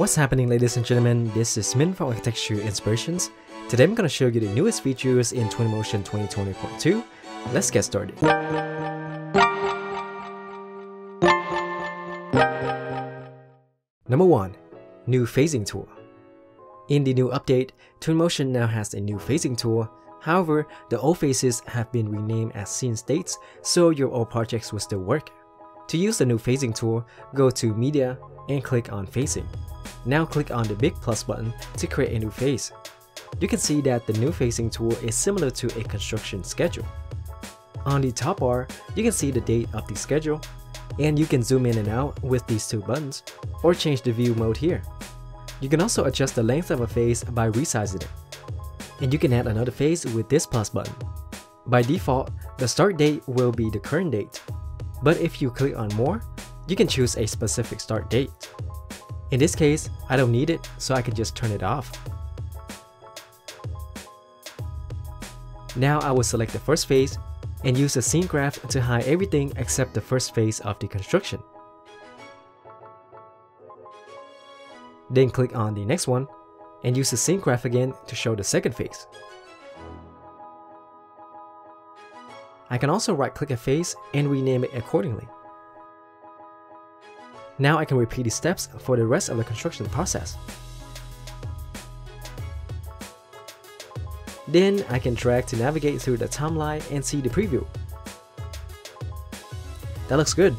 What's happening ladies and gentlemen, this is Min from Architecture Inspirations. Today I'm going to show you the newest features in Twinmotion 2020.2. Let's get started. Number 1. New Phasing Tool In the new update, Twinmotion now has a new phasing tool. However, the old phases have been renamed as scene states, so your old projects will still work. To use the new phasing tool, go to Media and click on Phasing. Now click on the big plus button to create a new phase. You can see that the new phasing tool is similar to a construction schedule. On the top bar, you can see the date of the schedule, and you can zoom in and out with these two buttons, or change the view mode here. You can also adjust the length of a phase by resizing it. And you can add another phase with this plus button. By default, the start date will be the current date, but if you click on more, you can choose a specific start date. In this case, I don't need it, so I can just turn it off. Now I will select the first phase and use the scene graph to hide everything except the first phase of the construction. Then click on the next one and use the scene graph again to show the second phase. I can also right click a phase and rename it accordingly. Now I can repeat these steps for the rest of the construction process. Then I can drag to navigate through the timeline and see the preview. That looks good.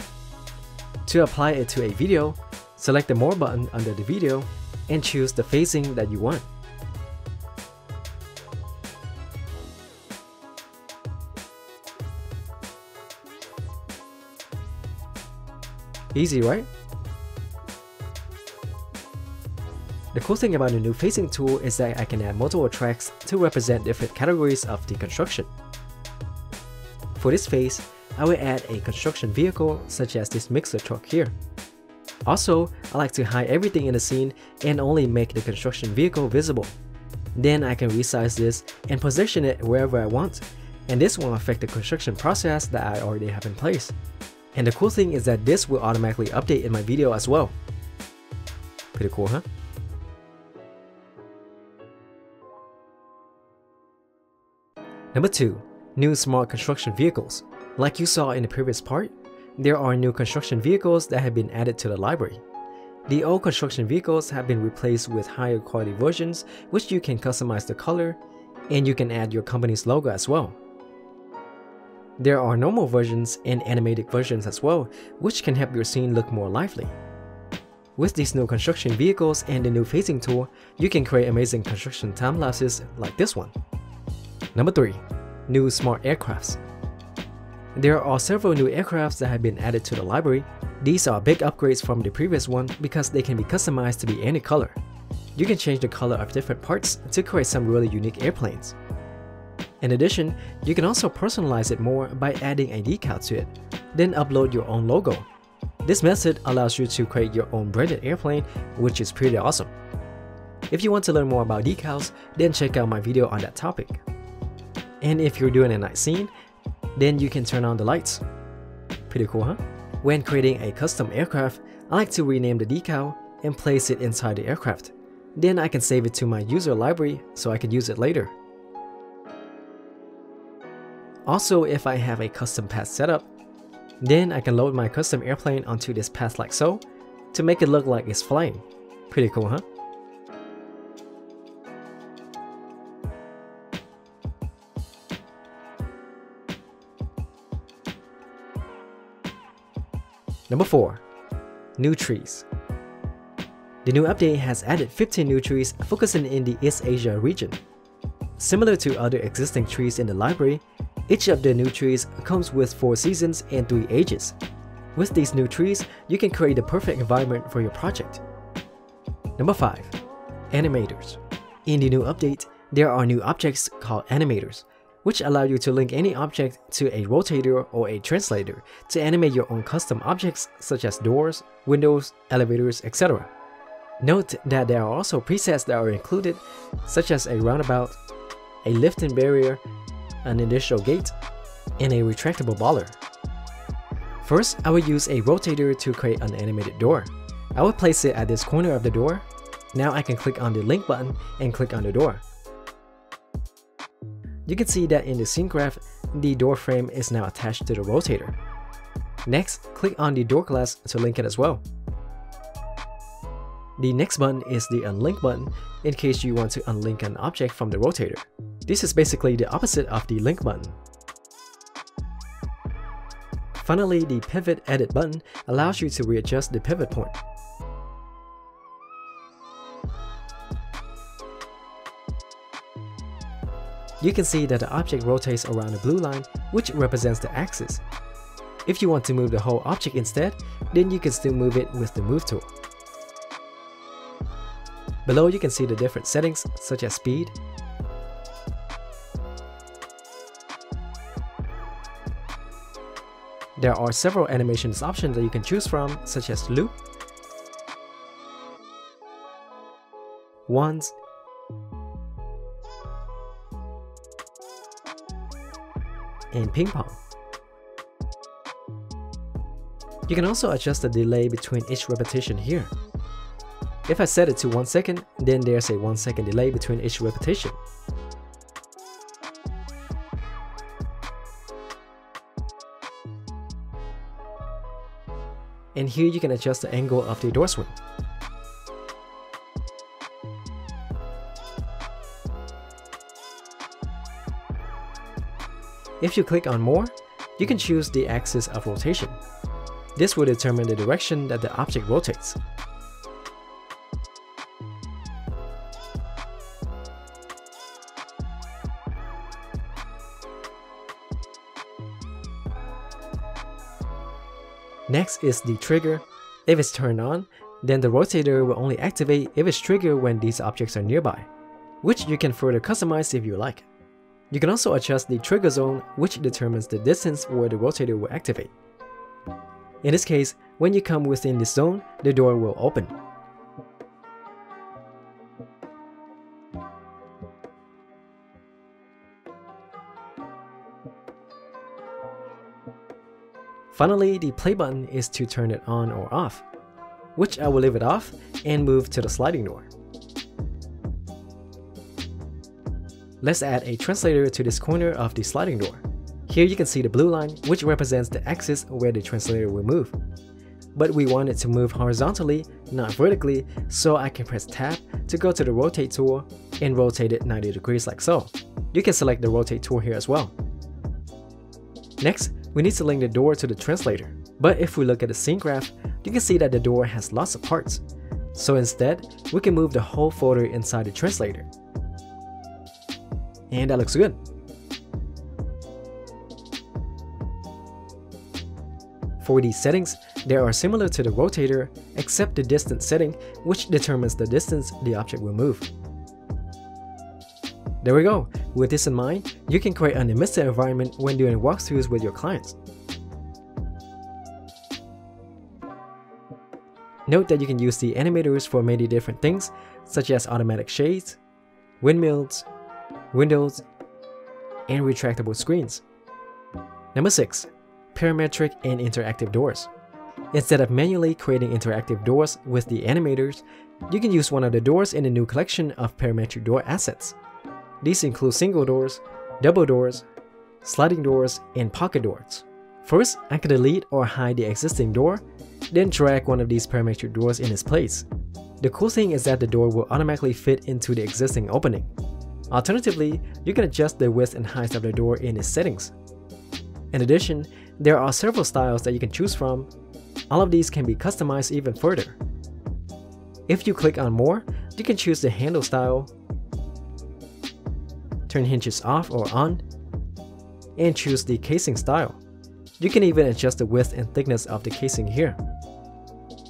To apply it to a video, select the More button under the video and choose the phasing that you want. Easy, right? The cool thing about the new phasing tool is that I can add multiple tracks to represent different categories of the construction. For this phase, I will add a construction vehicle such as this mixer truck here. Also, I like to hide everything in the scene and only make the construction vehicle visible. Then I can resize this and position it wherever I want, and this won't affect the construction process that I already have in place. And the cool thing is that this will automatically update in my video as well. Pretty cool, huh? Number 2. New Smart Construction Vehicles. Like you saw in the previous part, there are new construction vehicles that have been added to the library. The old construction vehicles have been replaced with higher quality versions which you can customize the color and you can add your company's logo as well. There are normal versions and animated versions as well, which can help your scene look more lively. With these new construction vehicles and the new phasing tool, you can create amazing construction time lapses like this one. Number 3. New Smart Aircrafts There are several new aircrafts that have been added to the library. These are big upgrades from the previous one because they can be customized to be any color. You can change the color of different parts to create some really unique airplanes. In addition, you can also personalize it more by adding a decal to it, then upload your own logo. This method allows you to create your own branded airplane, which is pretty awesome. If you want to learn more about decals, then check out my video on that topic. And if you're doing a night scene, then you can turn on the lights. Pretty cool, huh? When creating a custom aircraft, I like to rename the decal and place it inside the aircraft. Then I can save it to my user library so I can use it later. Also, if I have a custom path setup, then I can load my custom airplane onto this path like so to make it look like it's flying. Pretty cool, huh? Number 4. New Trees The new update has added 15 new trees focusing in the East Asia region. Similar to other existing trees in the library, each of the new trees comes with 4 seasons and 3 ages. With these new trees, you can create the perfect environment for your project. Number 5. Animators In the new update, there are new objects called animators which allow you to link any object to a rotator or a translator to animate your own custom objects such as doors, windows, elevators, etc. Note that there are also presets that are included, such as a roundabout, a lifting barrier, an initial gate, and a retractable bollard. First, I will use a rotator to create an animated door. I will place it at this corner of the door. Now I can click on the link button and click on the door. You can see that in the scene graph, the door frame is now attached to the rotator. Next, click on the door glass to link it as well. The next button is the unlink button in case you want to unlink an object from the rotator. This is basically the opposite of the link button. Finally, the pivot edit button allows you to readjust the pivot point. You can see that the object rotates around the blue line, which represents the axis. If you want to move the whole object instead, then you can still move it with the Move tool. Below you can see the different settings such as speed, There are several animations options that you can choose from such as loop, ones, and ping pong. You can also adjust the delay between each repetition here. If I set it to 1 second, then there's a 1 second delay between each repetition. And here you can adjust the angle of the door swing. If you click on more, you can choose the axis of rotation. This will determine the direction that the object rotates. Next is the trigger. If it's turned on, then the rotator will only activate if it's triggered when these objects are nearby, which you can further customize if you like. You can also adjust the trigger zone, which determines the distance where the rotator will activate. In this case, when you come within this zone, the door will open. Finally, the play button is to turn it on or off, which I will leave it off and move to the sliding door. Let's add a translator to this corner of the sliding door. Here you can see the blue line, which represents the axis where the translator will move. But we want it to move horizontally, not vertically, so I can press tab to go to the rotate tool and rotate it 90 degrees like so. You can select the rotate tool here as well. Next, we need to link the door to the translator. But if we look at the scene graph, you can see that the door has lots of parts. So instead, we can move the whole folder inside the translator. And that looks good. For these settings, they are similar to the rotator except the distance setting which determines the distance the object will move. There we go. With this in mind, you can create an immersive environment when doing walkthroughs with your clients. Note that you can use the animators for many different things, such as automatic shades, windmills, windows, and retractable screens. Number 6. Parametric and interactive doors. Instead of manually creating interactive doors with the animators, you can use one of the doors in the new collection of parametric door assets. These include single doors, double doors, sliding doors, and pocket doors. First, I can delete or hide the existing door, then drag one of these parametric doors in its place. The cool thing is that the door will automatically fit into the existing opening. Alternatively, you can adjust the width and height of the door in its settings. In addition, there are several styles that you can choose from. All of these can be customized even further. If you click on more, you can choose the handle style, turn hinges off or on, and choose the casing style. You can even adjust the width and thickness of the casing here.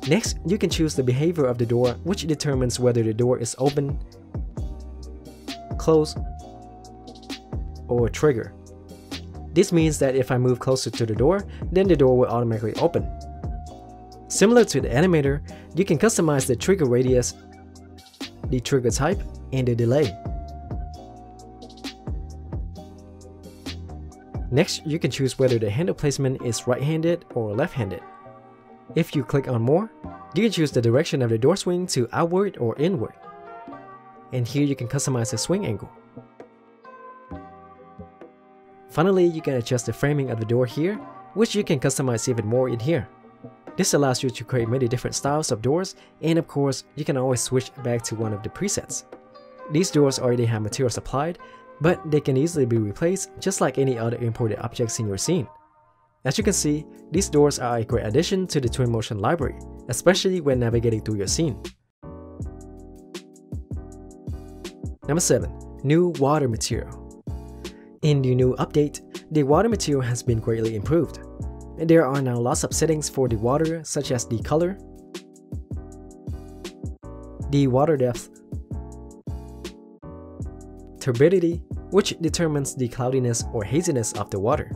Next, you can choose the behavior of the door which determines whether the door is open, close, or trigger. This means that if I move closer to the door, then the door will automatically open. Similar to the animator, you can customize the trigger radius, the trigger type, and the delay. Next, you can choose whether the handle placement is right-handed or left-handed. If you click on more, you can choose the direction of the door swing to outward or inward. And here you can customize the swing angle. Finally, you can adjust the framing of the door here, which you can customize even more in here. This allows you to create many different styles of doors, and of course, you can always switch back to one of the presets. These doors already have materials applied, but they can easily be replaced just like any other imported objects in your scene. As you can see, these doors are a great addition to the Twinmotion library, especially when navigating through your scene. Number 7. New Water Material In the new update, the water material has been greatly improved. There are now lots of settings for the water such as the color, the water depth, turbidity, which determines the cloudiness or haziness of the water.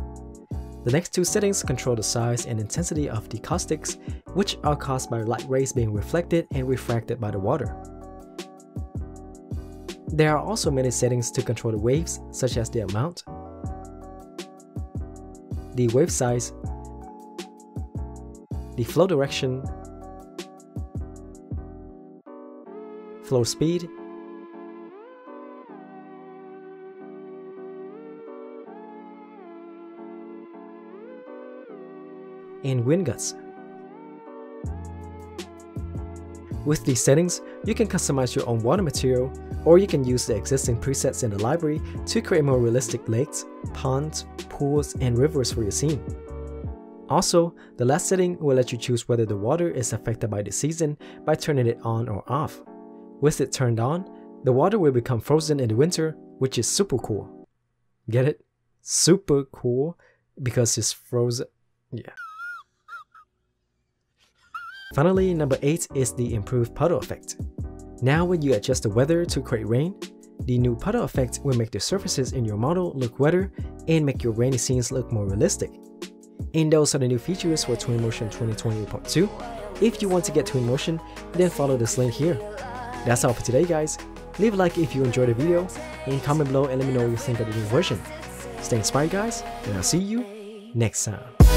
The next two settings control the size and intensity of the caustics, which are caused by light rays being reflected and refracted by the water. There are also many settings to control the waves, such as the amount, the wave size, the flow direction, flow speed, and wind gusts. With these settings, you can customize your own water material, or you can use the existing presets in the library to create more realistic lakes, ponds, pools, and rivers for your scene. Also, the last setting will let you choose whether the water is affected by the season by turning it on or off. With it turned on, the water will become frozen in the winter, which is super cool. Get it? Super cool because it's frozen. Yeah. Finally, number 8 is the improved puddle effect. Now when you adjust the weather to create rain, the new puddle effect will make the surfaces in your model look wetter and make your rainy scenes look more realistic. And those are the new features for Twinmotion 2020.2. If you want to get Twinmotion, then follow this link here. That's all for today guys. Leave a like if you enjoyed the video, and comment below and let me know what you think of the new version. Stay inspired guys, and I'll see you next time.